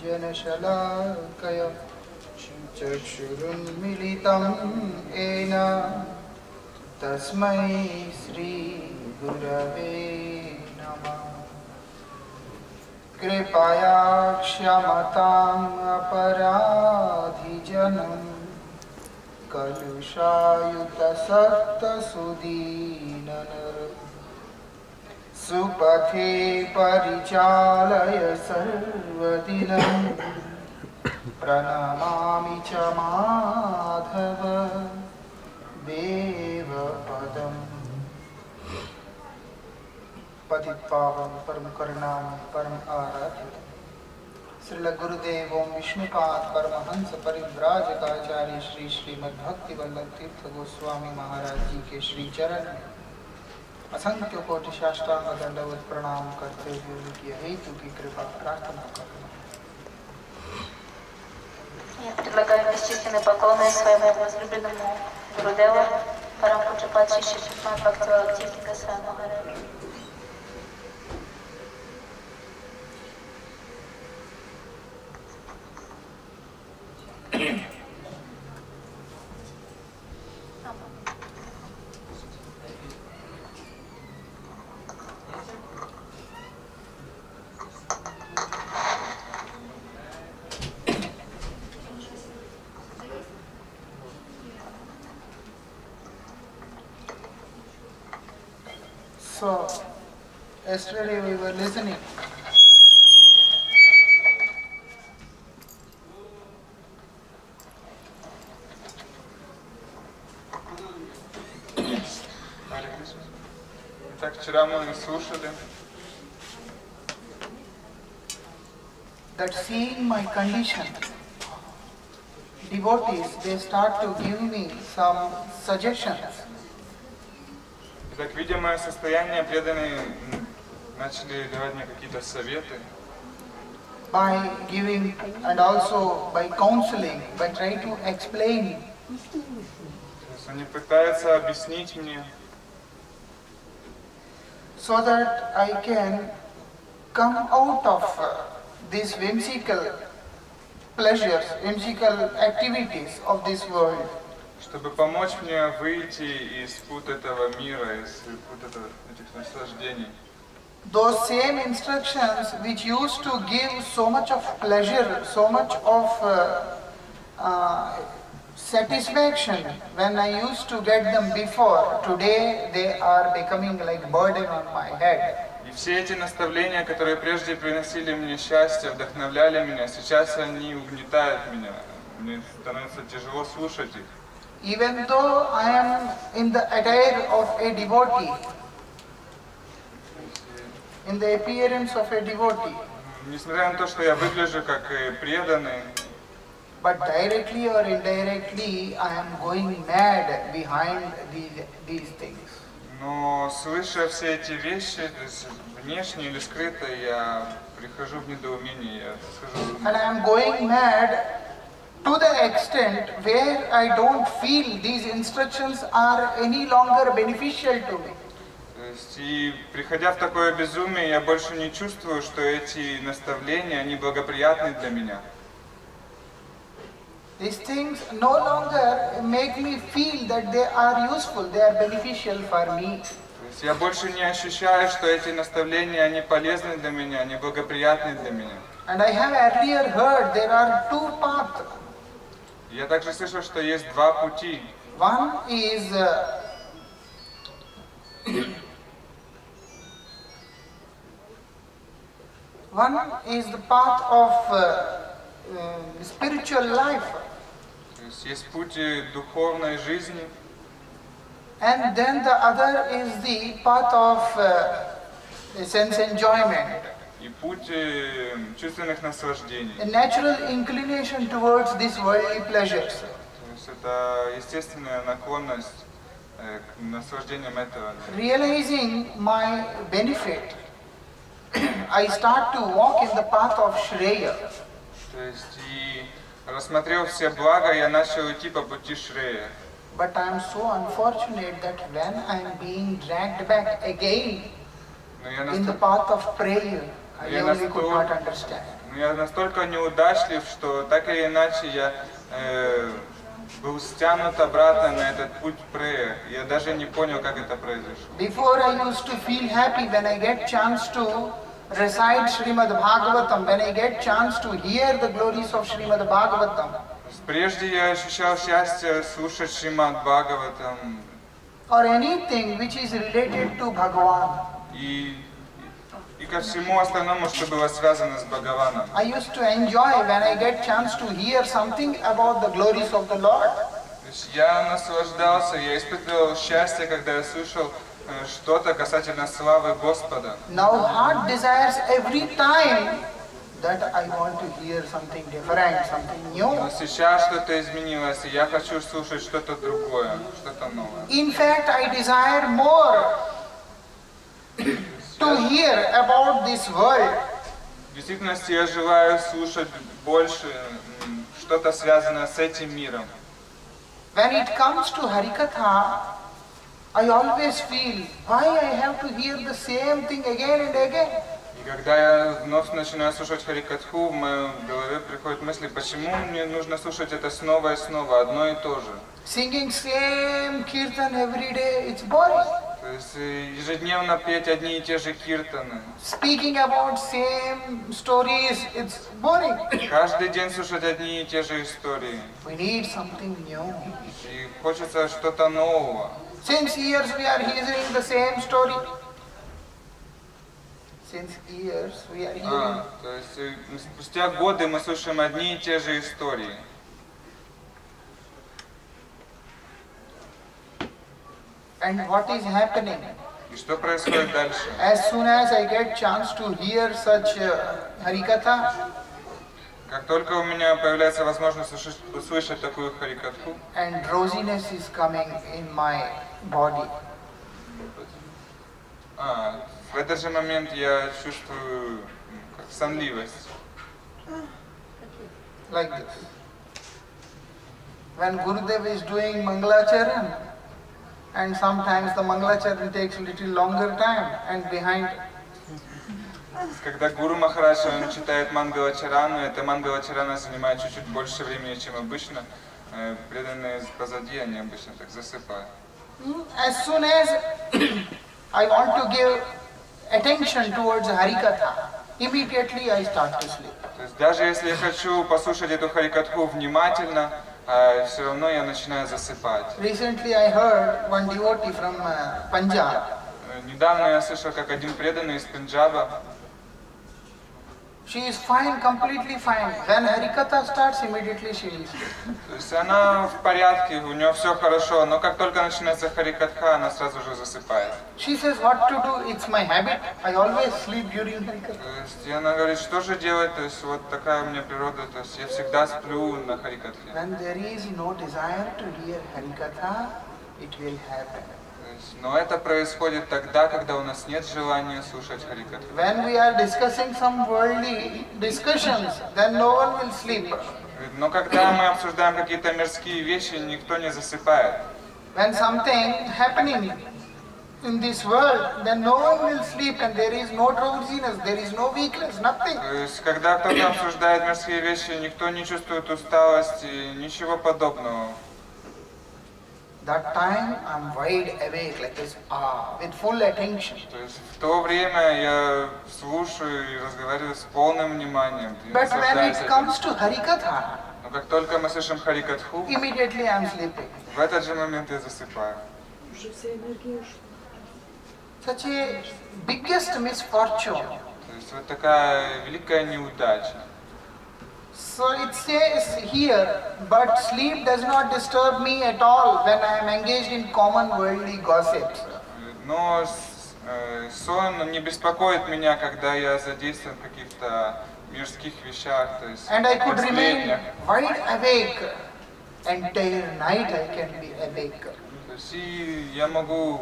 जनशलाकय चक्षुरुन्मिलितं येन। तस्मै श्रीगुरवे नमः। कृपया क्षमताम् अपराधिजनम् कलुषायुतसक्तसुदीननर सुपथे परिचालय सर्वदिनम् प्रणमामि च माधव देवपदम्। पतित पावन परम करुणाम परम आराध्य श्रील गुरुदेव ओम विष्णुपाद परमहंस परिव्राजकाचार्य श्री श्रीमद भक्ति वल्लभ तीर्थ गोस्वामी महाराज जी के श्री चरण में। असंख्य कोटि साष्टांग दंडवत प्रणाम करते हुए उनकी हेतु की कृपा प्रार्थना करना Я предлагаю бесчисленные поклоны своему возлюбленному Гурудеву, Парампуджа Патшиши Шишмат Бхактивалактивки Госвами Махараджи. So, yesterday we were listening. Итак, вчера мы слушали, that seeing my condition, devotees, they start to give me some suggestions. Итак, видя мое состояние, преданные начали давать мне какие-то советы, by giving and also by counseling, by trying to explain То есть они пытаются объяснить мне, so that I can come out of uh, these whimsical pleasures, whimsical activities of this world. Чтобы помочь мне выйти из пут этого мира, из пут этого- этих наслаждений. Those same instructions which used to give so much of pleasure, so much of uh, uh, satisfaction when I used to get them before, today they are becoming like burden on my head. И все эти наставления, которые прежде приносили мне счастье, вдохновляли меня, сейчас они угнетают меня. Мне становится тяжело слушать их. Even though I am in the attire of a devotee, in the appearance of a devotee, Несмотря на то, что я выгляжу как э, преданный, but directly or indirectly I am going mad behind these, these things. но слыша все эти вещи, внешне или скрыто, я прихожу в недоумение, я схожу. And I am going mad to the extent where I don't feel these instructions are any longer beneficial to me. И приходя в такое безумие, я больше не чувствую, что эти наставления, они благоприятны для меня. These things no longer make me feel that they are useful, they are beneficial for me. Я больше не ощущаю, что эти наставления, они полезны для меня, они благоприятны для меня. And I have earlier heard there are two paths. Я также слышал, что есть два пути. One is uh, one is the path of uh, uh, spiritual life, То есть есть путь э, духовной жизни, and then the other is the path of uh, sense enjoyment, и путь э, чувственных наслаждений. a natural inclination towards these worldly pleasures. То есть это естественная наклонность э, к наслаждениям этого. Realizing my benefit, I start to walk in the path of Shreya. То есть и рассмотрел все блага, я начал идти по пути Шрея. But I am so unfortunate that when I am being dragged back again in the path of prayer, Я настолько- я настолько неудачлив, что так или иначе я э, был стянут обратно на этот путь prayer. Я даже не понял, как это произошло. Before I used to feel happy when I get chance to recite Srimad Bhagavatam, when I get chance to hear the glories of Srimad Bhagavatam. Прежде я ощущал счастье слушать Шримад Бхагаватам or anything which is related to Bhagavan. и, и ко всему остальному, что было связано с Бхагаваном. I used to enjoy when I get chance to hear something about the glories of the Lord. Я наслаждался, я испытывал счастье, когда я слышал э, что-то касательно славы Господа. Now heart desires every time that I want to hear something different, something new. Но сейчас что-то изменилось, и я хочу слушать что-то другое, что-то новое. In fact, I desire more to hear about this world. В действительности я желаю слушать больше что-то связанное с этим миром. When it comes to Harikatha, I always feel why I have to hear the same thing again and again. И когда я вновь начинаю слушать Харикатху, в моей голове приходят мысли, почему мне нужно слушать это снова и снова, одно и то же. Singing same kirtan every day, it's boring. То есть э, ежедневно петь одни и те же киртаны. Speaking about same stories, it's boring. Каждый день слушать одни и те же истории. We need something new. И хочется что-то нового. Since years we are hearing the same story. Since years we are hearing. А, то есть э, спустя годы мы слушаем одни и те же истории. And what is happening? И что происходит дальше? As soon as I get chance to hear such uh, Harikatha, Как только у меня появляется возможность услышать, услышать такую Харикатху, and rosiness is coming in my body. а, в этот же момент я чувствую м, как сонливость. like this. When Gurudev is doing Mangalacharan, and sometimes the Mangalacharan takes little longer time, and behind Когда Гуру Махарадж он читает Мангалачарану, эта Мангалачарана занимает чуть-чуть больше времени, чем обычно. Э, Преданные позади, они обычно так засыпают. as soon as I want to give attention towards Harikatha, immediately I start to sleep. То есть даже если я хочу послушать эту Харикатху внимательно, все равно я начинаю засыпать. Recently I heard one devotee from uh, Punjab. Э, Недавно я слышал, как один преданный из Пенджаба, She is fine, completely fine. When Harikatha starts, immediately she sleep. то есть она в порядке, у нее все хорошо, но как только начинается Харикатха, она сразу же засыпает. She says, what to do? It's my habit. I always sleep during Harikatha. То есть и она говорит, что же делать, то есть вот такая у меня природа, то есть я всегда сплю на Харикатхе. When there is no desire to hear Harikatha, it will happen. Но это происходит тогда, когда у нас нет желания слушать Харикатху. When we are discussing some worldly discussions, then no one will sleep. Но когда мы обсуждаем какие-то мирские вещи, никто не засыпает. When something happening in this world, then no one will sleep and there is no drowsiness, there is no weakness, nothing. То есть, когда кто-то обсуждает мирские вещи, никто не чувствует усталости, ничего подобного. That time I'm wide awake like this, ah, with full attention. То есть в то время я слушаю и разговариваю с полным вниманием. But when it comes to Harikatha, Но как только мы слышим Харикатху, immediately I'm sleeping. в этот же момент я засыпаю. Уже вся энергия ушла. Such a biggest misfortune. То есть вот такая великая неудача. So it says here, but sleep does not disturb me at all when I am engaged in common worldly gossips. Но с- э, сон не беспокоит меня, когда я задействован в каких-то мирских вещах, то есть And I could в remain сплетнях. wide awake. Entire night I can be awake. То есть и я могу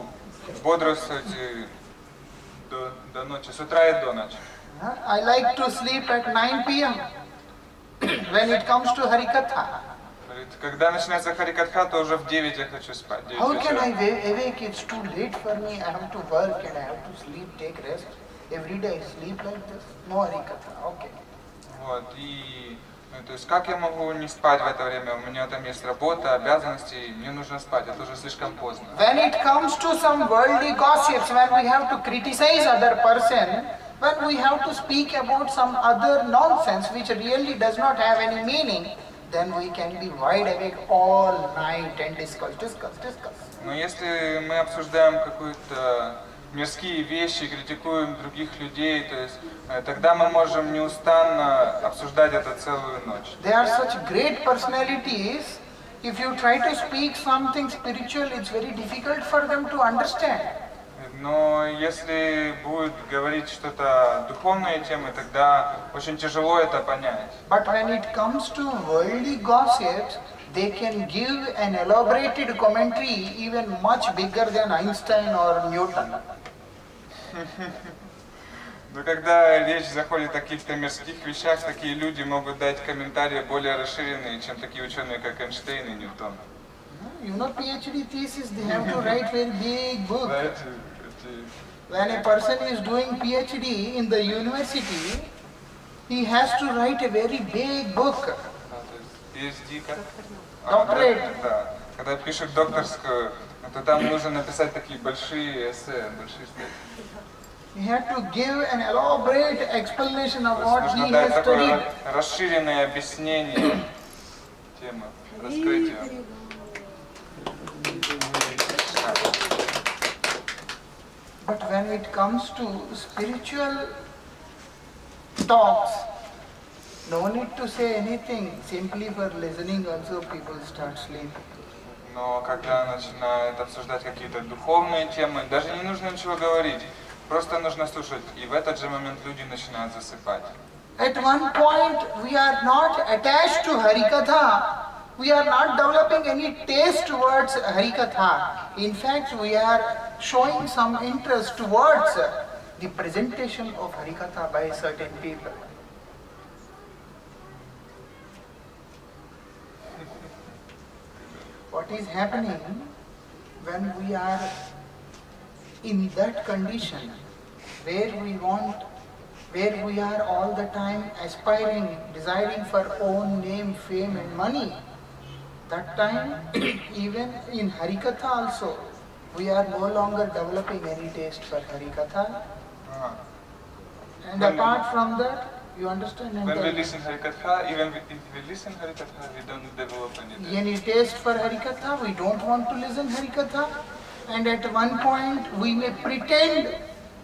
бодрствовать э, до, до ночи, с утра и до ночи. Huh? I like to sleep at 9 p.m. when it comes to Harikatha. Когда начинается Харикатха, то уже в 9 я хочу спать. 9 How can. I wa- awake? It's too late for me. I have to work and I have to sleep, take rest. Every day I sleep like this. No Harikatha. Okay. Вот, и, ну, то есть, как я могу не спать в это время? У меня там есть работа, обязанности, мне нужно спать, это уже слишком поздно. When it comes to some worldly gossips, when we have to criticize other person, when we have to speak about some other nonsense which really does not have any meaning, then we can be wide awake all night and discuss, discuss, discuss. Но если мы обсуждаем какие-то мирские вещи, критикуем других людей, то есть э, тогда мы можем неустанно обсуждать это целую ночь. They are such great personalities. If you try to speak something spiritual, it's very difficult for them to understand. Но если будет говорить что-то духовные темы, тогда очень тяжело это понять. But when it comes to worldly gossips, they can give an elaborated commentary even much bigger than Einstein or Newton. Но когда речь заходит о каких-то мирских вещах, такие люди могут дать комментарии более расширенные, чем такие ученые, как Эйнштейн и Ньютон. You know, PhD thesis, they have to write very big book. Знаете, эти When a person is doing PhD in the university, he has to write a very big book. А, то есть PhD как? Doctorate. А, да, да. Когда пишут докторскую, то там нужно написать такие большие эссе, большие статьи. He had to give an elaborate explanation of То есть what нужно he дать has такое studied. ра- расширенное объяснение темы, раскрытие. But when it comes to spiritual talks, no need to say anything. Simply for listening also people start sleeping. Но когда начинают обсуждать какие-то духовные темы, даже не нужно ничего говорить. Просто нужно слушать, и в этот же момент люди начинают засыпать. At one point, we are not attached to Harikatha. We are not developing any taste towards Harikatha. In fact, we are showing some interest towards the presentation of Harikatha by certain people. What is happening when we are in that condition where we want where we are all the time aspiring, desiring for own name, fame and money, that time, even in Harikatha also, we are no longer developing any taste for Harikatha. And apart from that, you understand? When we listen Harikatha, even if we listen Harikatha, we don't develop any taste. Any taste for Harikatha, we don't want to listen Harikatha. And at one point, we may pretend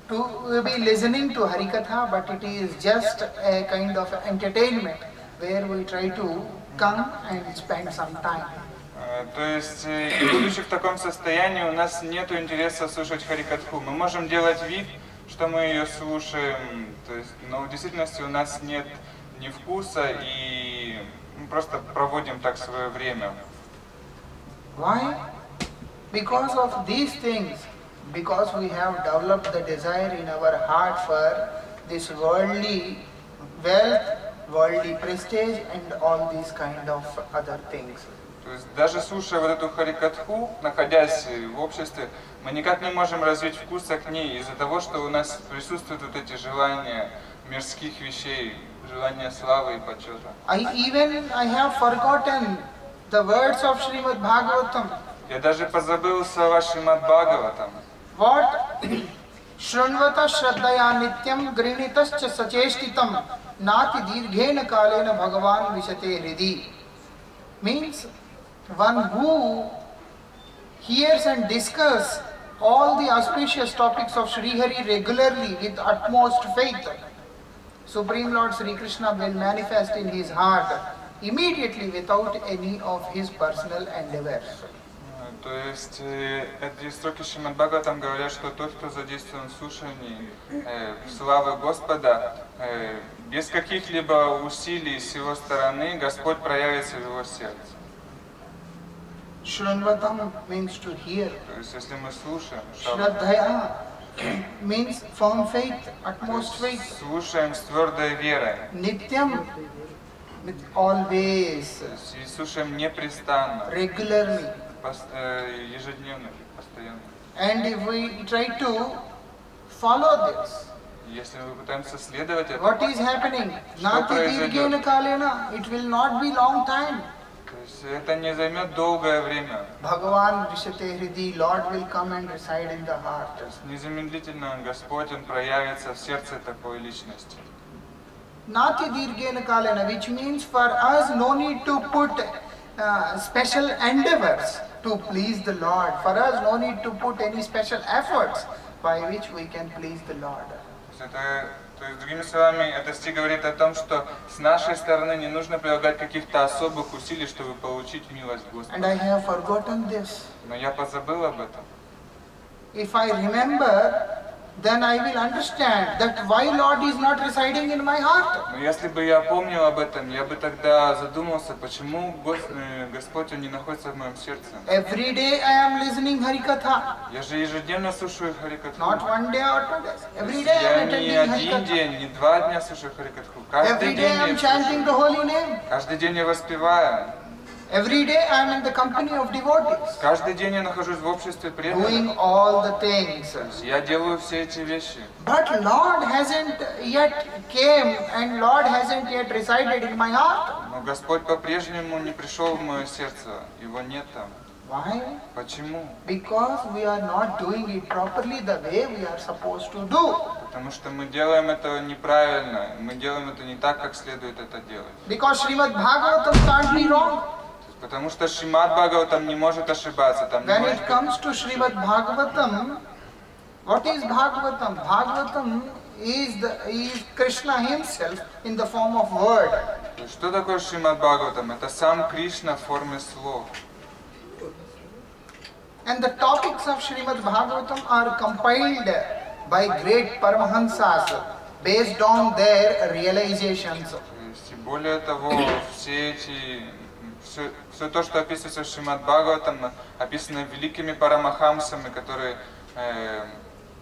to be listening to Harikatha, but it is just a kind of entertainment where we try to come and spend some time. Э, То есть, э, будучи в таком состоянии, у нас нет интереса слушать Харикатху. Мы можем делать вид, что мы ее слушаем, то есть, но в действительности у нас нет ни вкуса, и мы просто проводим так свое время. Why? Because of these things, because we have developed the desire in our heart for this worldly wealth, worldly prestige, and all these kind of other things. То есть даже слушая вот эту Харикатху, находясь в обществе, мы никак не можем развить вкуса к ней из-за того, что у нас присутствуют вот эти желания мирских вещей, желания славы и почета. I even I have forgotten the words of Srimad Bhagavatam. Я даже позабыл слова Шримад Бхагаватам. What? शृण्वत श्रद्धया नित्यम गृणीतश्च सचेष्टितम नाति दीर्घेन कालेन भगवान विशते हृदि means one who hears and discuss all the auspicious topics of Sri Hari regularly with utmost faith Supreme Lord Sri Krishna will manifest in his heart immediately without any of his personal endeavors. То есть э, эти строки Шримад Бхагаватам говорят, что тот, кто задействован в слушании э, славы Господа, э, без каких-либо усилий с его стороны Господь проявится в его сердце. Shranvatam means to hear. То есть если мы слушаем, Shraddhaya means firm faith, utmost faith. слушаем с твердой верой, Nityam with always, и слушаем непрестанно, regularly. пос- э, ежедневно, постоянно. And if we try to follow this, Если мы пытаемся следовать этому, what is happening? Nati произойдет? dirghena kalena. It will not be long time. то есть это не займет долгое время. Bhagavan Vishate Hridi, Lord will come and reside in the heart. То есть незамедлительно Господь, Он проявится в сердце такой личности. Nati dirghena kalena, which means for us no need to put uh, special endeavors To please the Lord. For us no need to put any special efforts by which we can please the Lord. То есть, это, то есть, другими словами, это стих говорит о том, что с нашей стороны не нужно прилагать каких-то особых усилий, чтобы получить милость And Господа. I have forgotten this. Но я позабыл об этом. If I remember, then I will understand that why Lord is not residing in my heart. Но если бы я помнил об этом, я бы тогда задумался, почему э, Господь, не находится в моем сердце. Every day I am listening Harikatha. Я же ежедневно слушаю Харикатху. Not one day or two days. Every day I Я am не attending один Harikatha. день, не два дня слушаю Харикатху. Каждый Every day I я am chanting the holy name. Каждый день я воспеваю. Every day I am in the company of devotees, Каждый день я нахожусь в обществе преданных. doing all the things. Я делаю все эти вещи. But Lord hasn't yet came and Lord hasn't yet resided in my heart. Но Господь по-прежнему не пришел в мое сердце. Его нет там. Why? Почему? Because we are not doing it properly the way we are supposed to do. Потому что мы делаем это неправильно. Мы делаем это не так, как следует это делать. Because Srimad Bhagavatam can't be wrong. Потому что Шримад Бхагаватам не может ошибаться. Там When it comes to Srimad Bhagavatam, what is Bhagavatam? Bhagavatam is, the, is Krishna himself in the form of word. Что такое Шримад Бхагаватам? Это сам Кришна в форме слов. And the topics of Srimad Bhagavatam are compiled by great Paramahansas based on their realizations. И более того, все эти, все, все то, что описывается в Шримад Бхагаватам, описано великими парамахамсами, которые э,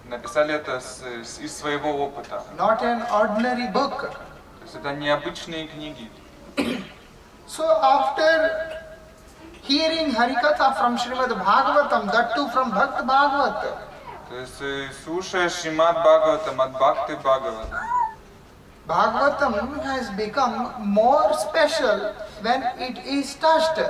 написали это с- с- из своего опыта. Not an ordinary book. То есть это необычные книги. So after hearing Harikatha from Srimad Bhagavatam, that too from Bhakt Bhagavat, То есть э, слушая Шримад Бхагаватам от Бхакты Бхагавата, Bhagavatam has become more special when it is touched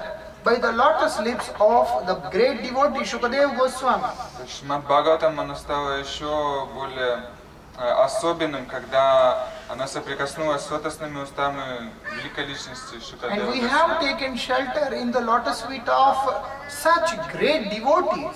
by the lotus lips of the great devotee Shukadev Goswami. Шримад Бхагаватам, оно стало еще более э, особенным, когда она соприкоснулась с лотосными устами великой личности Шукадева And we have taken shelter in the lotus feet of such great devotees.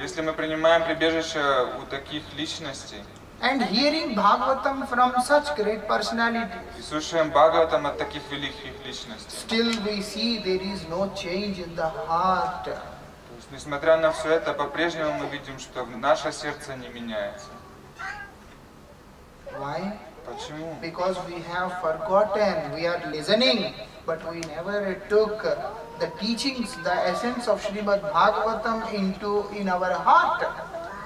Если мы принимаем прибежище у таких личностей And hearing Bhagavatam from such great personalities, и слушаем Бхагаватам от таких великих личностей, still we see there is no change in the heart. то есть, несмотря на все это, по-прежнему мы видим, что наше сердце не меняется. Why? Почему? Because we have forgotten, we are listening, but we never took the teachings, the essence of Srimad Bhagavatam into in our heart.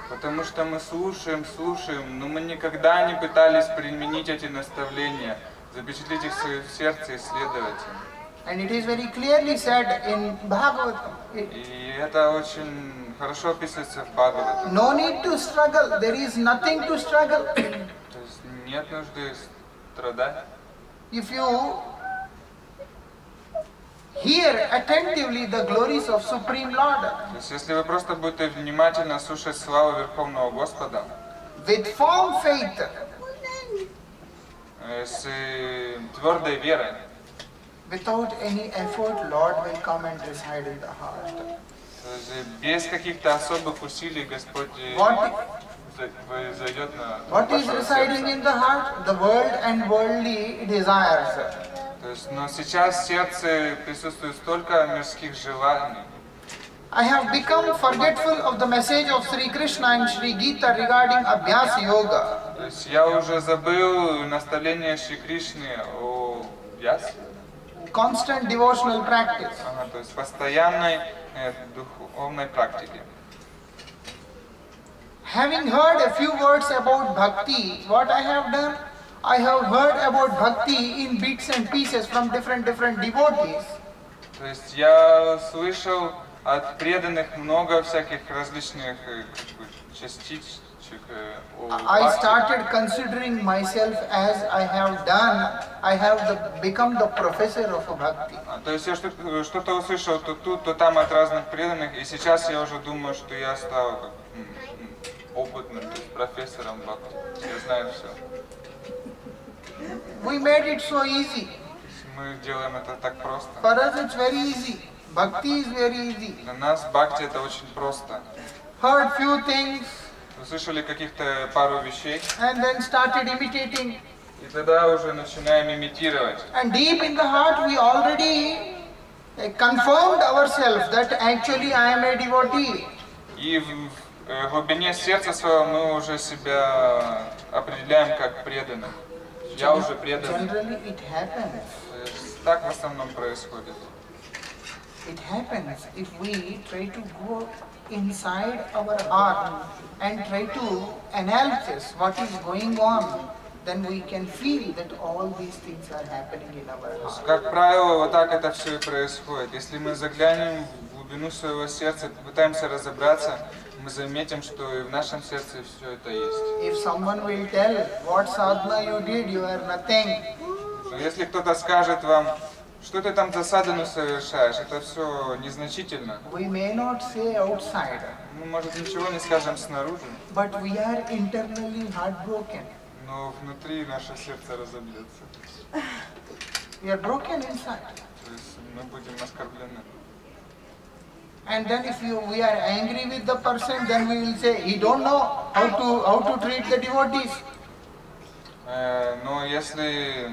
Потому что мы слушаем, слушаем, но мы никогда не пытались применить эти наставления, запечатлеть их в своем сердце и следовать им. And it is very clearly said in Bhagavatam. И это очень хорошо описывается в Бхагаватам. No need to struggle, there is nothing to struggle. То есть нет нужды страдать. if you hear attentively the glories of Supreme Lord То есть если вы просто будете внимательно слушать славу Верховного Господа, with firm faith, э, с э, твердой верой, without any effort, Lord will come and reside in the heart. то есть э, без каких-то особых усилий Господь э, What, за- вы- зайдет на what is ваше residing сердце. in the heart? The world and worldly desires. То есть, но сейчас в сердце присутствует столько мирских желаний. I have become forgetful of the message of Sri Krishna and Sri Gita regarding Abhyas Yoga. То есть я уже забыл наставление Шри Кришны о яс, Constant devotional practice. ага, то есть постоянной э, духовной практике. Having heard a few words about bhakti, what I have done, I have heard about bhakti in bits and pieces from different different devotees. То есть я слышал от преданных много всяких различных э, книжечек э, I started considering myself as I have done, I have the, become the professor of bhakti. А, То есть я что- что-то услышал то тут, то там от разных преданных, и сейчас я уже думаю, что я стал опытным, профессором бхакти. Я знаю все. We made it so easy. Мы делаем это так просто. For us it's very easy. Bhakti is very easy. Для нас бхакти это очень просто. Heard few things Услышали каких-то пару вещей, and then started imitating. и тогда уже начинаем имитировать. And deep in the heart we already uh, confirmed ourselves that actually I am a devotee. И в, э, глубине сердца своего мы уже себя определяем как преданным. Я уже преданный. Generally it happens. То есть Так в основном происходит. It happens if we try to go inside our heart and try to analyze what is going on, then we can feel that all these things are happening in our heart. Как правило, вот так это все и происходит. Если мы заглянем глубину своего сердца, попытаемся разобраться, мы заметим, что и в нашем сердце все это есть. If someone will tell what sadhana you did, you are nothing. Но если кто-то скажет вам, что ты там за садану совершаешь, это все незначительно. We may not say outside, Мы, может, ничего не скажем снаружи, but we are internally heartbroken. но внутри наше сердце разобьется. We are broken inside. То есть мы будем оскорблены. And then if you, we are angry with the person, then we will say, he don't know how to, how to treat the devotees. Э, Но если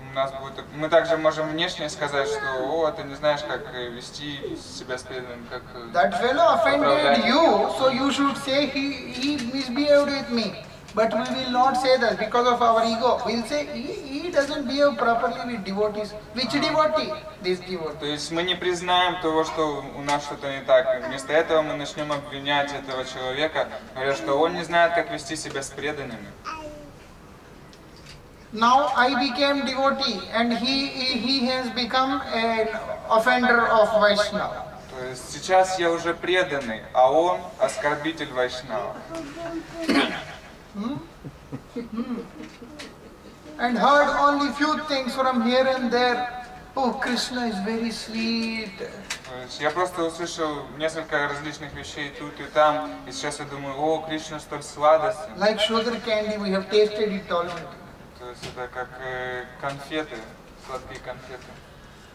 у нас будет... Мы также можем внешне сказать, что «О, ты не знаешь, как э, вести себя с преданным, как...» э, That fellow offended you, so you should say he, he misbehaved with me. But we will not say that because of our ego. We'll say he, he doesn't behave properly with devotees. Which devotee? This devotee. То есть мы не признаем того, что у нас что-то не так. Вместо этого мы начнем обвинять этого человека, говоря, что он не знает, как вести себя с преданными. Now I became devotee and he, he has become an offender of Vaishnava. Сейчас я уже преданный, а он оскорбитель Вайшнава. And heard only few things from here and there. Oh, Krishna is very sweet. То есть я просто услышал несколько различных вещей тут и там, и сейчас я думаю, о, Кришна столь сладостен. Like sugar candy, we have tasted it already. То есть это как э, конфеты, сладкие конфеты.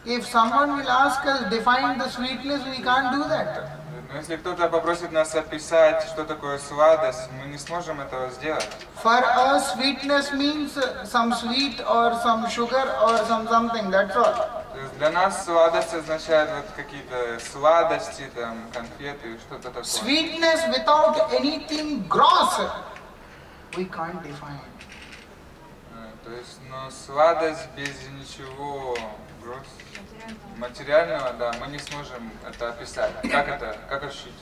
If someone will ask us define the sweetness, we can't do that. Но если кто-то попросит нас описать, что такое сладость, мы не сможем этого сделать. For us, sweetness means some sweet or some sugar or some something. That's all. Для нас сладость означает вот какие-то сладости, там, конфеты, что-то такое. Sweetness without anything gross, we can't define. Э, То есть, но сладость без ничего гроз- материального, да, мы не сможем это описать. Как это, как ощутить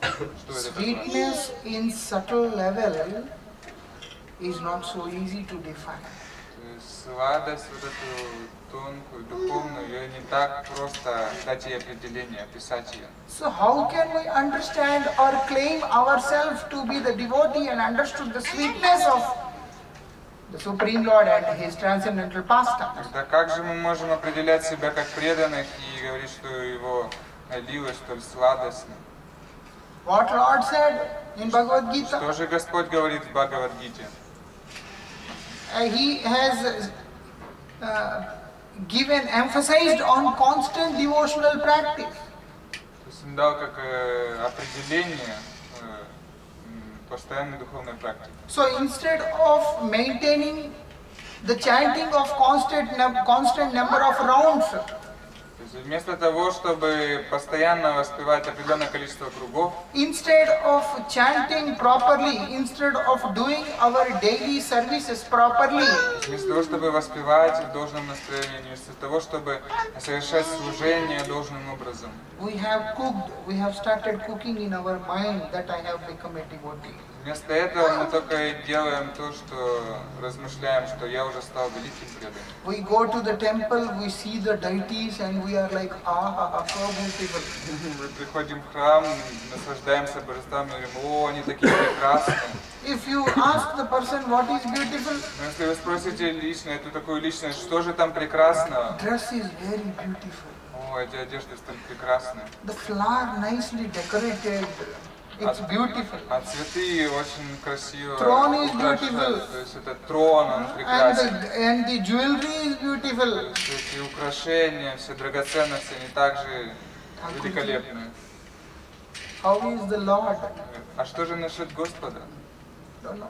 это? Sweetness in subtle level is not so easy to define. Сладость, вот эту тонкую, духовную, ее не так просто дать ей определение, описать ее. So how can we understand or claim ourselves to be the devotee and understood the sweetness of the Supreme Lord and His transcendental pastimes? Тогда как же мы можем определять себя как преданных и говорить, что его лило столь сладостно? What Lord said in Bhagavad Gita? Что же Господь говорит в Бхагавадгите? Uh, he has uh, given, emphasized on constant devotional practice. То есть он дал как э, определение постоянной духовной практики. So instead of maintaining the chanting of constant, num- constant number of rounds, То есть вместо того, чтобы постоянно воспевать определенное количество кругов, instead of chanting properly, instead of doing our daily services properly, вместо того, чтобы воспевать в должном настроении, вместо того, чтобы совершать служение должным образом, we have cooked, we have started cooking in our mind that I have become a devotee. Вместо этого мы только делаем то, что размышляем, что я уже стал великим преданным. We go to the temple, we see the deities, and we are like, ah, ah, ah, so beautiful. Мы приходим в храм, наслаждаемся божествами, говорим, о, они такие прекрасные. If you ask the person what is beautiful, если вы спросите лично эту такую личность, что же там прекрасного? dress is very beautiful. О, эти одежды столь прекрасны. The flower nicely decorated. It's beautiful. А цветы очень красиво Throne is beautiful. То есть это трон, он And прекрасен. the, and the jewelry is beautiful. Все эти украшения, все драгоценности, они также великолепны. How is the Lord? А что же насчет Господа? Don't know.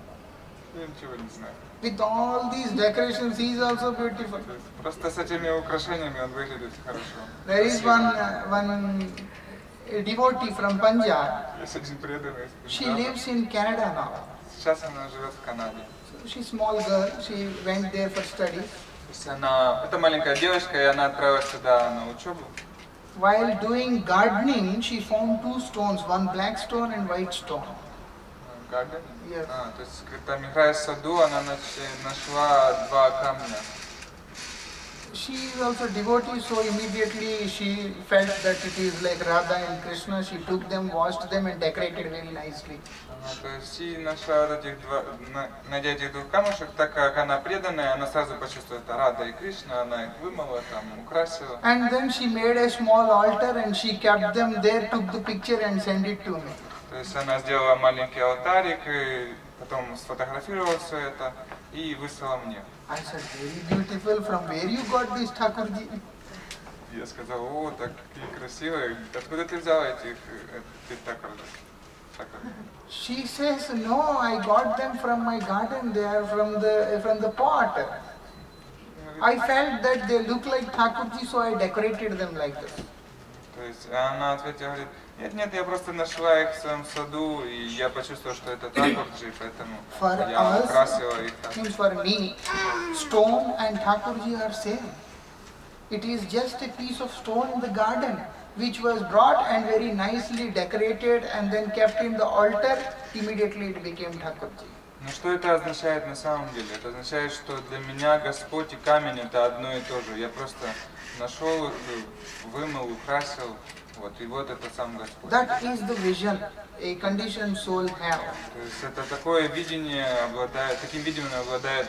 Я ничего не знаю. With all these decorations, he is also beautiful. Просто с этими украшениями он выглядит хорошо. There is one, uh, one a devotee from Punjab. She lives in Canada now. Сейчас она живет в Канаде. So she's small girl. She went there for study. То есть она, это маленькая девочка, и она отправилась туда на учебу. While doing gardening, she found two stones, one black stone and white stone. Гардене? Yes. А, то есть, когда играя в саду, она нашла два камня. She is also devotee, so immediately she felt that it is like Radha and Krishna. She took them, washed them, and decorated very nicely. То есть и нашла вот этих два, на- найдя этих двух камушек, так как она преданная, она сразу почувствовала, это Рада и Кришна, она их вымыла, там, украсила. And then she made a small altar and she kept them there, took the picture and sent it to me. То есть она сделала маленький алтарик, и потом сфотографировала все это и выслала мне. I said, very beautiful. From where you got this, Thakurji? Я сказал, о, такие красивые, откуда ты взял этих, э, ты так так She says, no, I got them from my garden. They are from the from the pot. I felt that they look like Thakurji, so I decorated them like this. То есть она ответила, говорит, нет, нет, я просто нашла их в своем саду, и я почувствовала, что это Такурджи, поэтому For я украсила их for me, stone and Thakurji are same. It is just a piece of stone in the garden which was brought and very nicely decorated and then kept in the altar. Immediately it became Thakurji. Но что это означает на самом деле? Это означает, что для меня Господь и камень это одно и то же. Я просто нашел их, вымыл, украсил, вот, и вот это сам Господь. That is the vision a conditioned soul have. То есть это такое видение обладает, таким видением обладает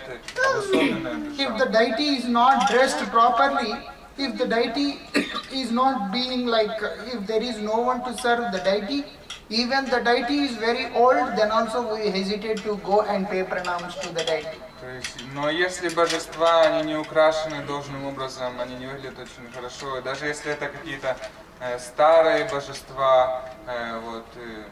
обособленная If the душа. deity is not dressed properly, if the deity is not being like, if there is no one to serve the deity, even the deity is very old, then also we hesitate to go and pay pranams to the deity. То есть, но если божества, они не украшены должным образом, они не выглядят очень хорошо, и даже если это какие-то э, старые божества, э, вот, э,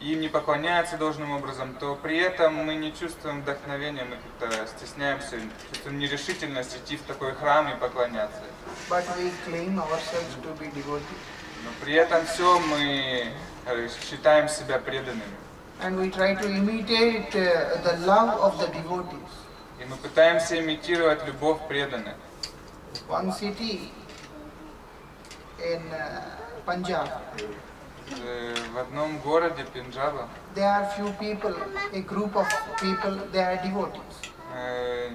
им не поклоняются должным образом, то при этом мы не чувствуем вдохновения, мы как-то стесняемся, чувствуем нерешительность идти в такой храм и поклоняться. Но при этом все мы э, считаем себя преданными. And we try to imitate uh, the love of the devotees. Мы пытаемся имитировать любовь преданных. One city in uh, Punjab, Э, В одном городе Пенджаба there are few people, a group of people, they are devotees. Э,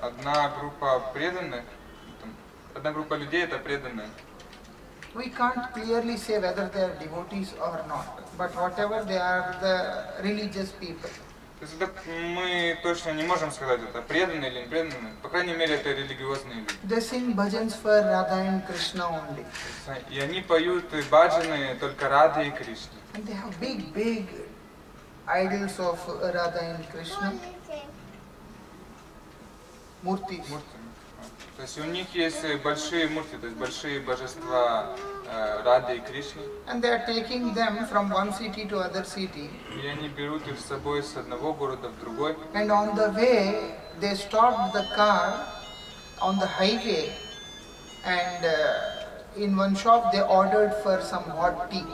одна группа преданных, одна группа людей это преданные. We can't clearly say whether they are devotees or not, but whatever they are, the religious people. Это мы точно не можем сказать, это преданные или не преданные. По крайней мере, это религиозные люди. They sing bhajans for Radha and Krishna only. И они поют баджаны только Рады и Кришны. And they have big, big idols of Radha and Krishna. Мурти. То есть у них есть большие мурти, то есть большие божества Рады и Кришны. And they are taking them from one city to other city. И они берут их с собой с одного города в другой. And on the way, they stopped the car on the highway and uh, in one shop they ordered for some hot tea.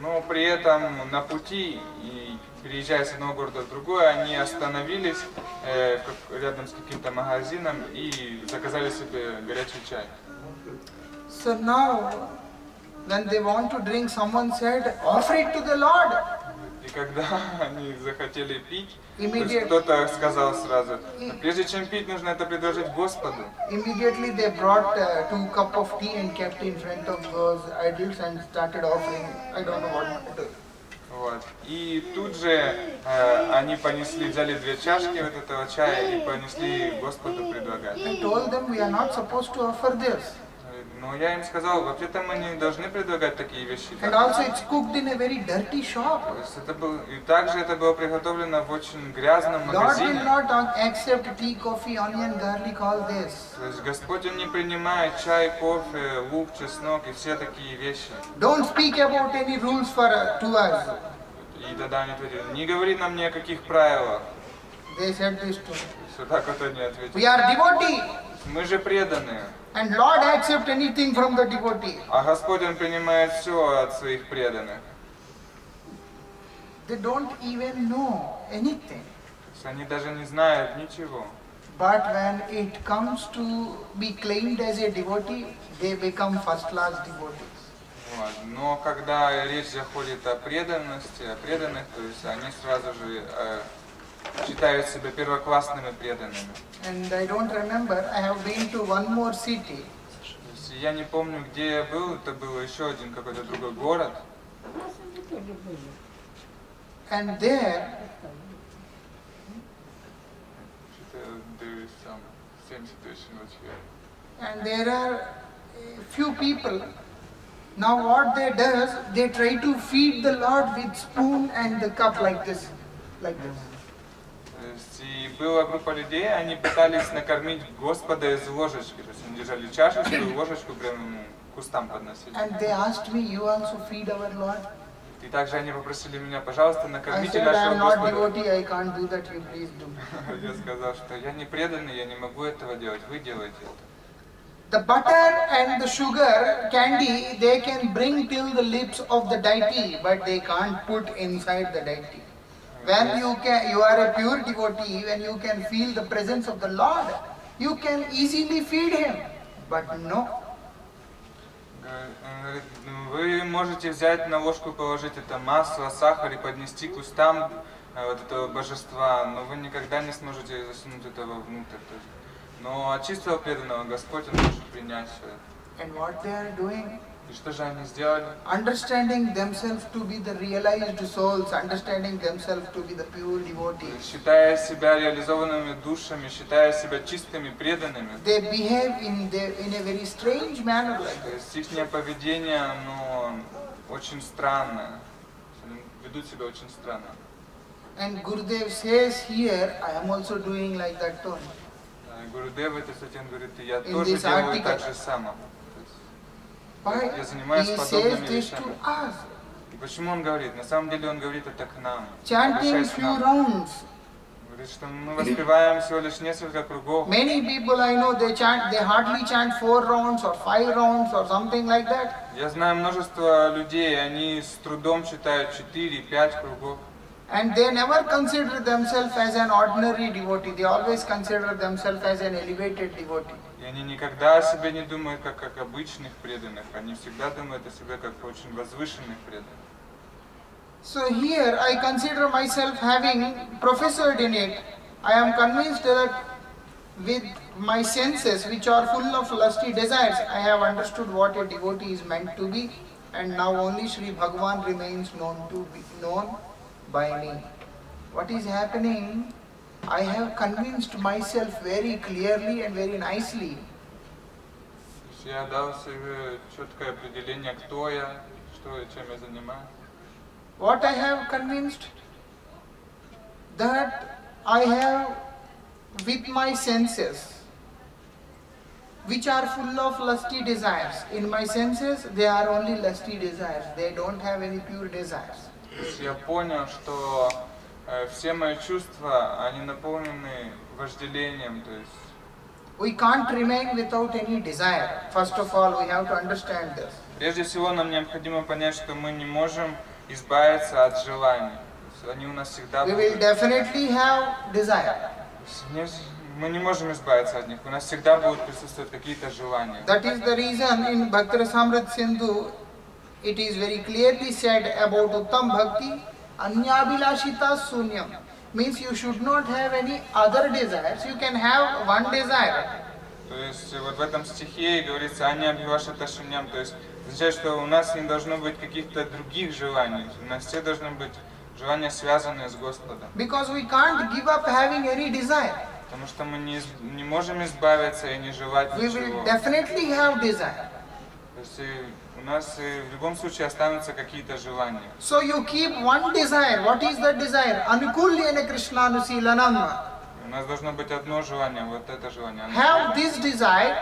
Но при этом на пути и переезжая с одного города в другой, они остановились э, рядом с каким-то магазином и заказали себе горячий чай. So now, when they want to drink, someone said, offer it to the Lord. И когда они захотели пить, кто-то сказал сразу, «Но прежде чем пить, нужно это предложить Господу. Immediately they brought uh, two cup of tea and kept in front of those idols and started offering. I don't know what. to do. Вот. И тут же э, они понесли, взяли две чашки вот этого чая и понесли Господу предлагать. I told them we are not supposed to offer this. Но я им сказал, вообще-то мы не должны предлагать такие вещи. And also it's cooked in a very dirty shop. То есть это был, и также это было приготовлено в очень грязном God will магазине. not accept tea, coffee, onion, garlic, all this. То есть Господь, Он не принимает чай, кофе, лук, чеснок и все такие вещи. Don't speak about any rules for uh, to us. И тогда они ответили, не говори нам ни о каких правилах. They said this to. Все так вот они We are devotee, Мы же преданные. And Lord accept anything from the devotee. А Господь, Он принимает все от своих преданных. They don't even know anything. Они даже не знают ничего. But when it comes to be claimed as a devotee, they become first class devotees. Вот. Но когда речь заходит о преданности, о преданных, то есть они сразу же э, считают себя первоклассными преданными. And I don't remember, I have been to one more city. Я не помню, где я был, это был еще один какой-то другой город. And there, there is some same situation was here. and there are few people. Now what they does, they try to feed the Lord with spoon and the cup like this, like this. И была группа людей, они пытались накормить Господа из ложечки. То есть они держали чашечку и ложечку прям кустам подносили. And they asked me, you also feed our Lord? И также они попросили меня, пожалуйста, накормите нашего Господа. Я сказал, что я не преданный, я не могу этого делать, вы делаете это. The butter and the sugar candy they can bring till the lips of the deity, but they can't put inside the deity. When you can, you are a pure devotee, when you can feel the presence of the Lord, you can easily feed him. But no, Говорит, он говорит, «Ну, Вы можете взять на ложку, положить это масло, сахар и поднести к устам э, вот этого божества, но вы никогда не сможете засунуть этого внутрь. Но от чистого преданного Господь Он может принять все это. and what they are doing, И что же они сделали? understanding themselves to be the realized souls, understanding themselves to be the pure devotees, Считая себя реализованными душами, считая себя чистыми преданными, they behave in, their, in a very strange manner то есть их поведение, оно очень странное. Они ведут себя очень странно. And Gurudev says here, I am also doing like that too. Э, Гурудев, это, кстати, он говорит, я тоже делаю так же само. Why Я занимаюсь he says подобными this to вещами. us? И почему он говорит? На самом деле он говорит это к нам. Chanting обращаясь к few нам. rounds. Говорит, что мы воспеваем всего лишь несколько кругов. Many people I know they chant, they hardly chant four rounds or five rounds or something like that. Я знаю множество людей, они с трудом читают 4-5 кругов. And they never consider themselves as an ordinary devotee. They always consider themselves as an elevated devotee. Они никогда о себе не думают как, как обычных преданных. Они всегда думают о себе как очень возвышенных преданных. So here I consider myself having professored in it. I am convinced that with my senses, which are full of lusty desires, I have understood what a devotee is meant to be, and now only Sri Bhagavan remains known to be known by me. What is happening? I have convinced myself very clearly and very nicely То есть я дал себе четкое определение, кто я, что и чем я занимаюсь. What I have convinced? That I have with my senses, which are full of lusty desires. In my senses, they are only lusty desires. They don't have any pure desires. То есть я понял, что э, все мои чувства, они наполнены вожделением, то есть We can't remain without any desire. First of all, we have to understand this. Прежде всего, нам необходимо понять, что мы не можем избавиться от желаний. Они у нас всегда We will будут. definitely have desire. Мы не можем избавиться от них. У нас всегда будут присутствовать какие-то желания. That is the reason in Bhaktara Samrat Sindhu it is very clearly said about Uttam Bhakti Anyabhilashita sunyam means you should not have any other desires. You can have one desire. То есть вот в этом стихе говорится «Аня Абхиваша Ташуням», то есть означает, что у нас не должно быть каких-то других желаний, у нас все должны быть желания, связанные с Господом. Because we can't give up having any desire. Потому что мы не, не можем избавиться и не желать We ничего. will definitely have desire. То есть нас э, в любом случае останутся какие-то желания. So you keep one desire. What is that desire? Anukulyena Krishnanusilanam. У нас должно быть одно желание, вот это желание. Have this desire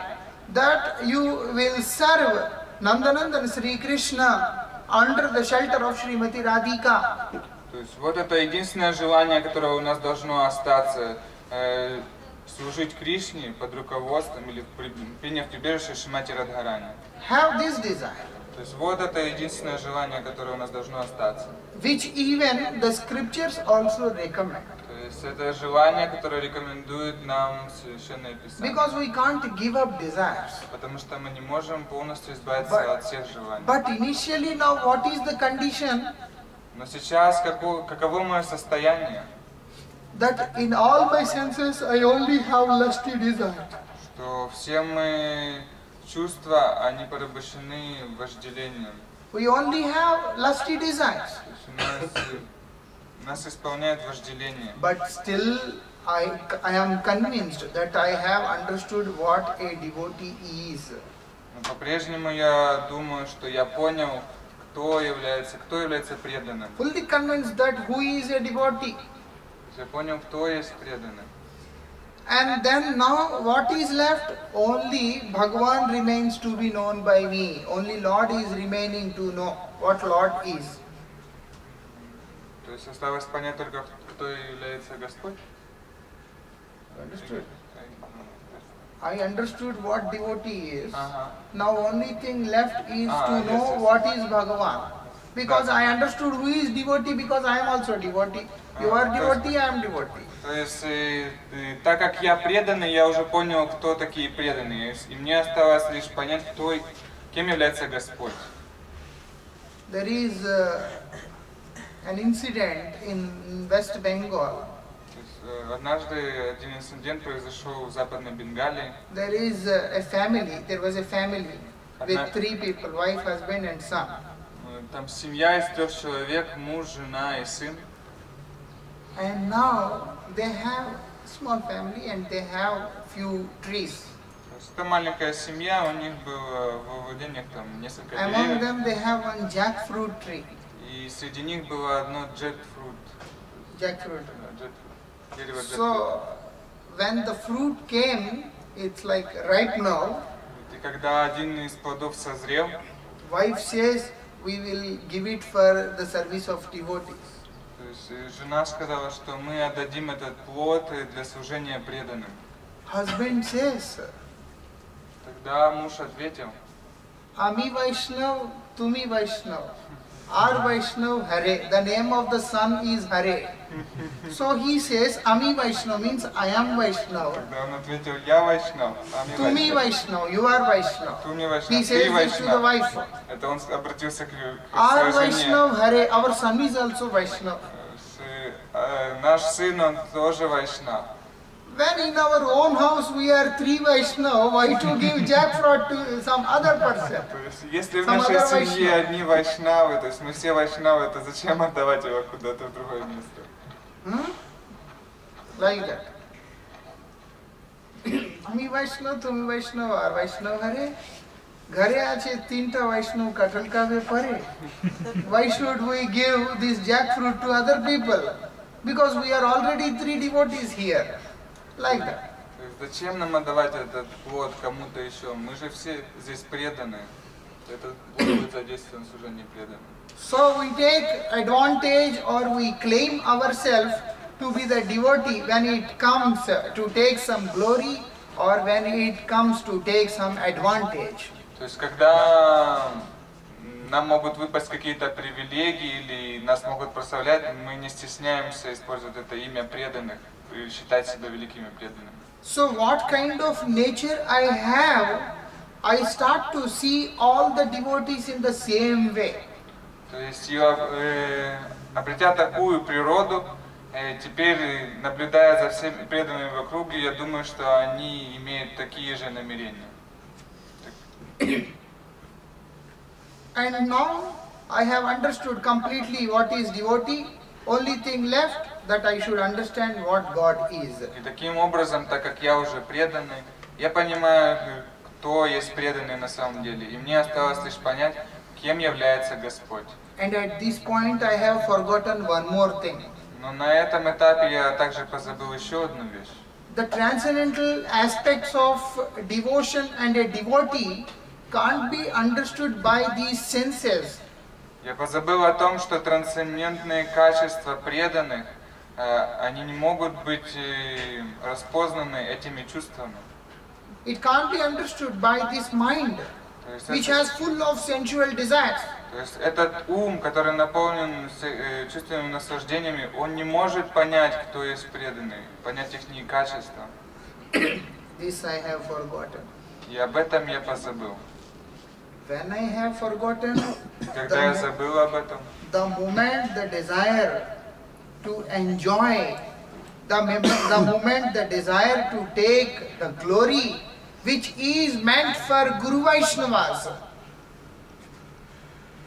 that you will serve Nandanandan Sri Krishna under the shelter of Srimati Radhika. То есть вот это единственное желание, которое у нас должно остаться, э, служить Кришне под руководством или при- приняв прибежище Шимати Радхарани. Have this desire, То есть вот это единственное желание, которое у нас должно остаться. which even the scriptures also recommend. То есть это желание, которое рекомендует нам Священное Писание. Because we can't give up desires. Потому что мы не можем полностью избавиться But- от всех желаний. But initially now what is the condition? Но сейчас како- каково мое состояние? That in all my senses I only have lusty desire. Что все мы чувства, они порабощены вожделением. We only have lusty desires. Нас, э, исполняет вожделение. But still I, I am convinced that I have understood what a devotee is. По-прежнему я думаю, что я понял, кто является, кто является преданным. Fully convinced that who is a devotee. Я понял, кто есть преданным. And then now what is left? Only Bhagavan remains to be known by me. Only Lord is remaining to know what Lord is. То есть осталось понять только, кто является Господь. Understood? I understood what devotee is. Ага. Now only thing left is Ah, to yes, know yes. what is Bhagavan. Because I understood who is devotee because I am also devotee. You Ah, are yes. devotee, I am devotee. То есть, э, э, так как я преданный, я уже понял, кто такие преданные. И мне осталось лишь понять, кто, кем является Господь. There is uh, an incident in West Bengal. Э, однажды один инцидент произошел в Западной Бенгалии. There is a family, there was a family with three people, wife, husband and son. Э, Там семья из трех человек, муж, жена и сын. And now they have small family and they have few trees. То есть, это маленькая семья, у них было во владениях там несколько Among деревьев. them they have one jackfruit tree. И среди них было одно джекфрут. Jackfruit. э, джек- дерево джекфрут. So when the fruit came, it's like right now, И когда один из плодов созрел, wife says we will give it for the service of devotees. Есть э, жена сказала, что мы отдадим этот плод э, для служения преданным. Husband says, Тогда муж ответил, Ami Vaishnav, Tumi Vaishnav. Our Vaishnav Hare. The name of the son is Hare. So he says, Ami Vaishnav means I am Vaishnav. Вайшнав, а Tumi Вайшнав. Vaishnav, you are Vaishnav. He Вайшнав, says this to the Вайшнав. wife. Our. Vaishnav Hare, our son is also Vaishnav С- э, Наш сын, он тоже Вайшнав. When in our own house we are three Vaishnav, why to give jackfruit to some other person? То есть, если в Some нашей other семье Vaishnav. одни Вайшнавы, то есть мы все Вайшнавы, то зачем отдавать его куда-то в другое место? Hmm? Like that. আমি বৈষ্ণব তুমি বৈষ্ণব আর বৈষ্ণব ঘরে ঘরে আছে তিনটা বৈষ্ণব কাঁঠাল খাবে পরে why should we give this jackfruit to other people because we are already three devotees here like that То есть зачем нам отдавать этот плод кому-то еще? Мы же все здесь преданы. Этот плод будет задействован в служении преданным. so we take advantage or we claim ourselves to be the devotee when it comes to take some glory or when it comes to take some advantage То есть когда нам могут выпасть какие-то привилегии или нас могут прославлять, мы не стесняемся использовать это имя преданных и считать себя великими преданными. So what kind of nature I have, I start to see all the devotees in the same way. То есть я, э, обретя такую природу, э, теперь, э, наблюдая за всеми преданными в округе, я думаю, что они имеют такие же намерения. And now I have understood completely what is devotee. Only thing left that I should understand what God is. И таким образом, так как я уже преданный, я понимаю, э, кто есть преданный на самом деле. И мне осталось лишь понять, кем является Господь. And at this point I have forgotten one more thing. Но на этом этапе я также позабыл еще одну вещь. The transcendental aspects of devotion and a devotee can't be understood by these senses. Я позабыл о том, что трансцендентные качества преданных, э, они не могут быть э, распознаны этими чувствами. It can't be understood by this mind, which has full of sensual desires. то есть этот ум, который наполнен э, чувственными наслаждениями, он не может понять, кто есть преданный, понять их качества. This I have forgotten. И об этом я позабыл. When I have forgotten, Когда я the, забыл об этом, the moment the desire to enjoy, the, the moment the desire to take the glory which is meant for Guru Vaishnavas,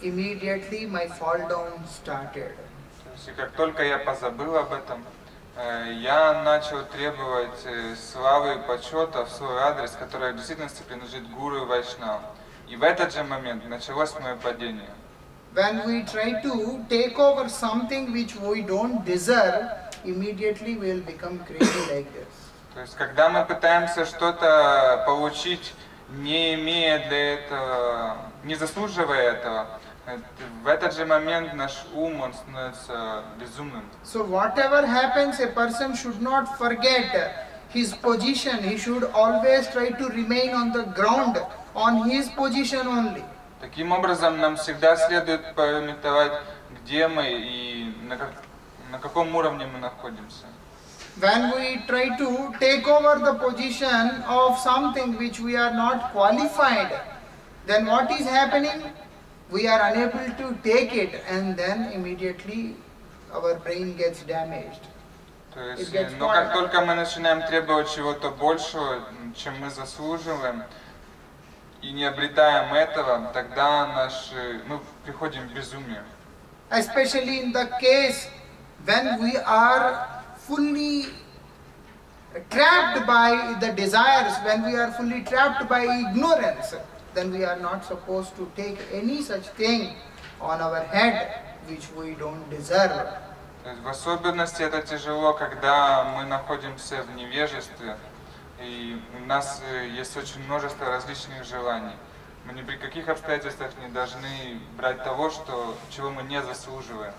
immediately my fall down started. И как только я позабыл об этом, э, я начал требовать э, славы и почета в свой адрес, который в действительности принадлежит гуру и вайшнав. И в этот же момент началось мое падение. When we try to take over something which we don't deserve, immediately we will become crazy like this. То есть, когда мы пытаемся что-то получить, не имея для этого, не заслуживая этого, э, в этот же момент наш ум, он становится безумным. So whatever happens, a person should not forget his position. He should always try to remain on the ground, on his position only. Таким образом, нам всегда следует пометовать, где мы и на, как- на каком уровне мы находимся. When we try to take over the position of something which we are not qualified, then what is happening? We are unable to take it and then immediately our brain gets damaged. То есть, э, но как только мы начинаем требовать чего-то большего, чем мы заслуживаем, и не обретаем этого, тогда наш, э, мы приходим в безумие. especially in the case when we are fully trapped by the desires, when we are fully trapped by ignorance, then we are not supposed to take any such thing on our head which we don't deserve. В особенности это тяжело, когда мы находимся в невежестве, и у нас э, есть очень множество различных желаний. Мы ни при каких обстоятельствах не должны брать того, что, чего мы не заслуживаем.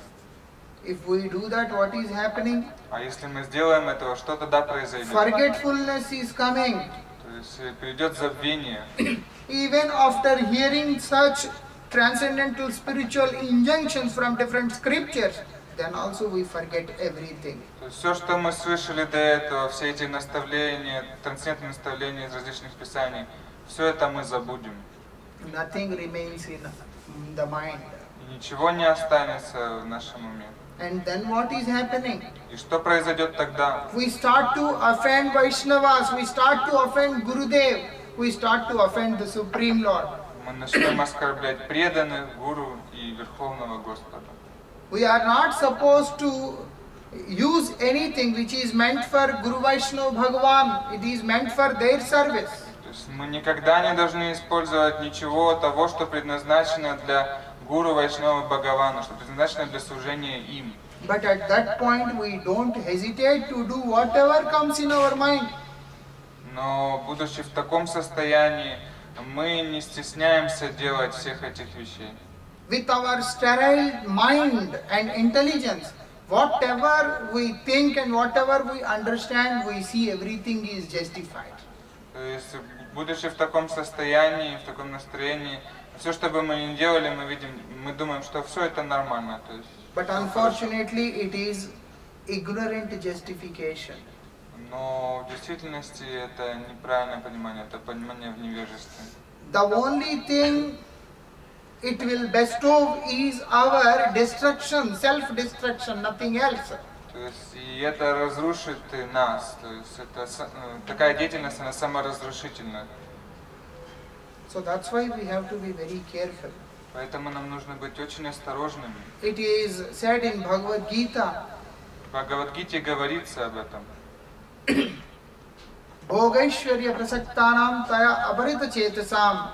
If we do that, what is happening? А если мы сделаем этого, что тогда произойдет? Forgetfulness is coming. То есть э, придет забвение. Even after hearing such transcendental spiritual injunctions from different scriptures, then also we forget everything. Все, что мы слышали до этого, все эти наставления, трансцендентные наставления из различных писаний, все это мы забудем. Nothing remains in the mind. Ничего не останется в нашем уме. And then what is happening? И что произойдет тогда? We start to offend Vaishnavas, we start to offend Gurudev, we start to offend the Supreme Lord. Мы начнем оскорблять преданных, гуру и Верховного Господа. We are not supposed to use anything which is meant for Guru Vaishnava Bhagavan. It is meant for their service. Мы никогда не должны использовать ничего того, что предназначено для гуру Вайшнава Бхагавана, что предназначено для служения им. But at that point, we don't hesitate to do whatever comes in our mind. Но будучи в таком состоянии, мы не стесняемся делать всех этих вещей. With our sterile mind and intelligence, whatever we think and whatever we understand, we see everything is justified. То есть, будучи в таком состоянии, в таком настроении, все, что бы мы ни делали, мы видим, мы думаем, что все это нормально. То есть, But unfortunately, it is ignorant justification. Но в действительности это неправильное понимание, это понимание в невежестве. The only thing it will bestow is our destruction, self-destruction, nothing else. То есть, и это разрушит нас. То есть, это, э, такая деятельность, она саморазрушительна. So that's why we have to be very careful. Поэтому нам нужно быть очень осторожными. It is said in Bhagavad Gita. В Бхагавад Гите говорится об этом. Богайшварья прасактанам тая абарита четасам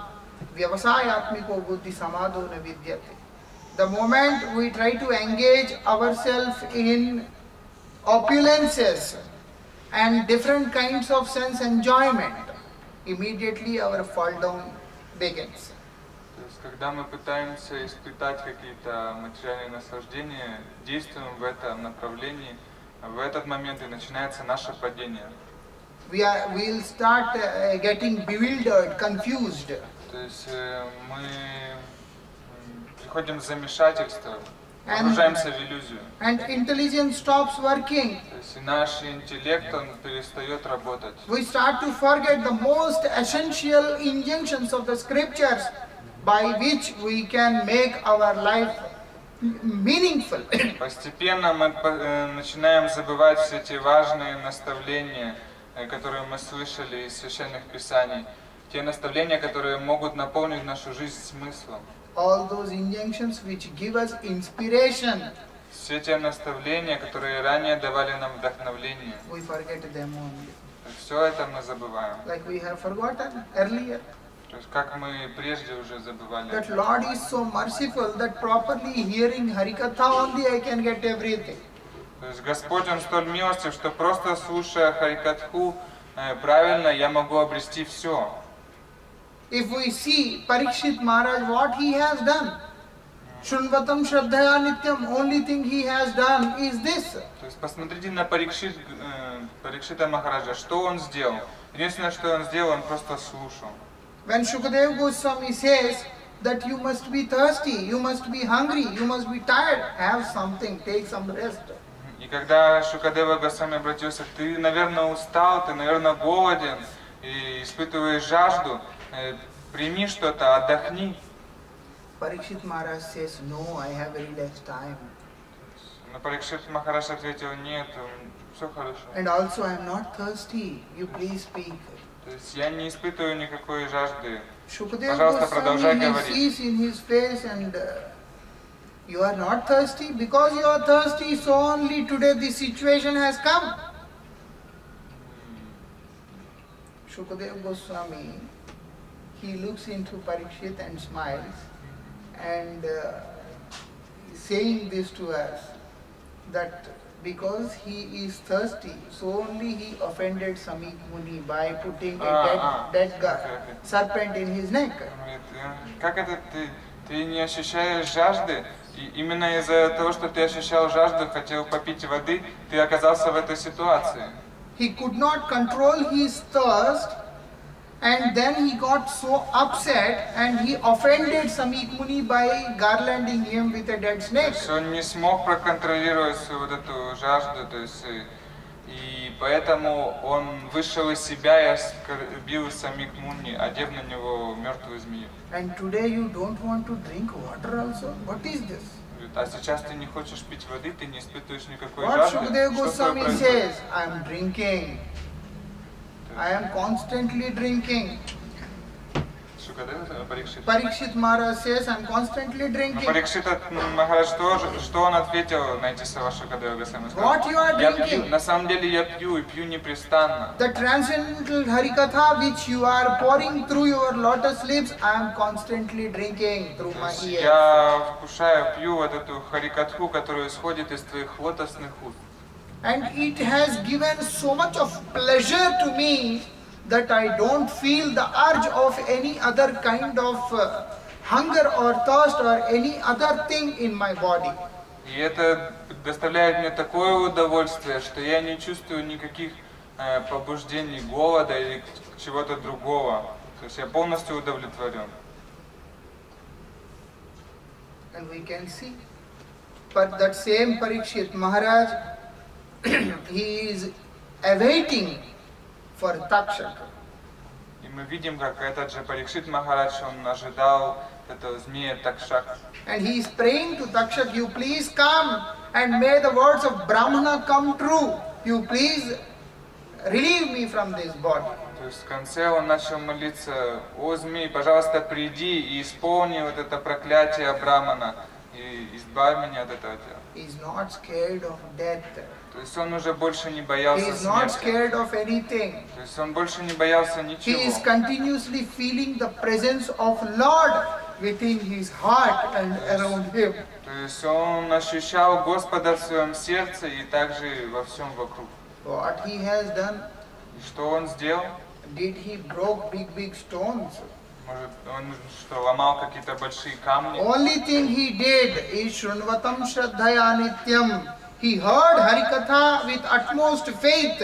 The moment we try to engage ourselves in opulences and different kinds of sense enjoyment, immediately our fall down begins. То есть, когда мы пытаемся испытать какие-то материальные наслаждения, действуем в этом направлении, в этот момент и начинается наше падение. We are, we'll start uh, getting bewildered, confused. То есть э, мы приходим в замешательство, погружаемся в иллюзию. and intelligence stops working То есть наш интеллект, он перестает работать. we start to forget the most essential injunctions of the scriptures by which we can make our life meaningful. Постепенно мы э, начинаем забывать все эти важные наставления, э, которые мы слышали из священных писаний. Те наставления, которые могут наполнить нашу жизнь смыслом. All those injunctions which give us inspiration, Все те наставления, которые ранее давали нам вдохновление. we forget them only. Все это мы забываем. Like we have forgotten earlier. То есть как мы прежде уже забывали. That Lord is so merciful that properly hearing Harikatha only I can get everything. То есть Господь, Он столь милостив, что просто слушая Харикатху, э, правильно я могу обрести все. If we see Parikshit Maharaj, what he has done, Shunvatam Shraddhaya Nityam, only thing he has done is this. То есть посмотрите на Парикшит, э, Парикшита Махараджа, что он сделал. Единственное, что он сделал, он просто слушал. When Shukadev Goswami says that you must be thirsty, you must be hungry, you must be tired, have something, take some rest. И когда Шукадева Госвами обратился, ты, наверное, устал, ты, наверное, голоден и испытываешь жажду, э, прими что-то, отдохни. Parikshit Maharaj says, No, I have very less time. Но Парикшит Махарадж ответил, нет, все хорошо. And also, I am not thirsty. You please speak. То есть я не испытываю никакой жажды. Shukadev Пожалуйста, продолжай говорить. in his face and uh, you are not thirsty. Because you are thirsty, so only today this situation has come. Shukadev Goswami, he looks into Parikshit and smiles and uh, saying this to us that because he is thirsty, so only he offended Samik Muni by putting a Ah, dead, ah. dead gu- Okay, okay. serpent in his neck. Он говорит, «Э, как это ты, ты не ощущаешь жажды? И именно из-за того, что ты ощущал жажду, хотел попить воды, ты оказался в этой ситуации. He could not control his thirst and then he got so upset and he offended Samik Muni by garlanding him with a dead То snake. есть он не смог проконтролировать свою вот эту жажду, то есть э, и поэтому он вышел из себя и оскорбил самих Муни, одев на него мертвую змею. And today you don't want to drink water also? What is this? А сейчас ты не хочешь пить воды, ты не испытываешь никакой What жажды. Shukadeva с тобой Goswami says, I am drinking. I am constantly drinking. Парикшит? Parikshit Maharaj says, I am constantly Но drinking. Парикшит Махарадж тоже, что он ответил на эти слова Шукадева Госвами? What you are drinking? на самом деле я пью и пью непрестанно. The transcendental Harikatha which you are pouring through your lotus lips, I am constantly drinking through my ears. я вкушаю, пью вот эту харикатху, которая исходит из твоих лотосных уст. And it has given so much of pleasure to me that I don't feel the urge of any other kind of uh, hunger or thirst or any other thing in my body. И это доставляет мне такое удовольствие, что я не чувствую никаких э, побуждений голода или чего-то другого. То есть я полностью удовлетворен. And we can see. But that same Parikshit Maharaj, he is awaiting for Takshaka. И мы видим, как этот же Парикшит Махарадж, он ожидал этого змея Такшак. And he is praying to Takshak, you please come and may the words of Brahmana come true. You please relieve me from this body. То есть в конце он начал молиться, о змей, пожалуйста, приди и исполни вот это проклятие Брамана и избавь меня от этого тела. He is not scared of death. То есть он уже больше не He боялся is not смерти. scared of anything. То есть он больше не боялся He ничего. is continuously feeling the presence of Lord within his heart and around him. То есть он ощущал Господа в своем сердце и также во всем вокруг. What he has done? И что он сделал? Did he broke big big stones? Может, он что, ломал какие-то большие камни? Only thing he did is Shrunvatam Shraddhaya Nityam. He heard Harikatha with utmost faith.